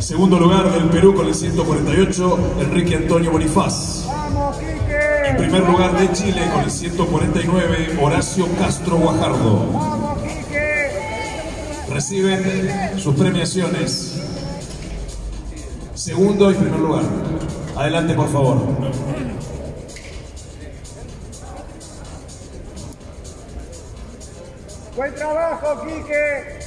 Segundo lugar del Perú con el 148, Enrique Antonio Bonifaz. En primer lugar de Chile con el 149, Horacio Castro Guajardo. ¡Vamos, Quique! Reciben sus premiaciones. Segundo y primer lugar. Adelante, por favor. ¡Buen trabajo, Quique!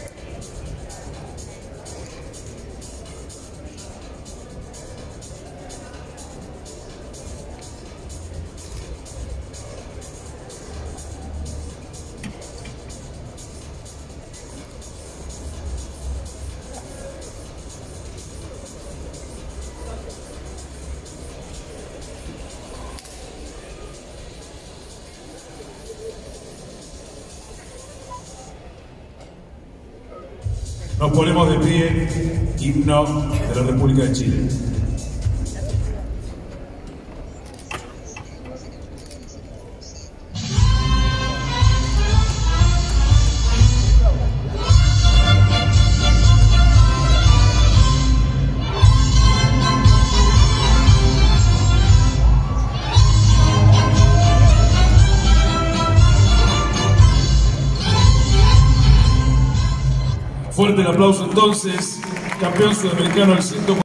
Nos ponemos de pie, himno de la República de Chile. Fuerte el aplauso entonces, campeón sudamericano del 140.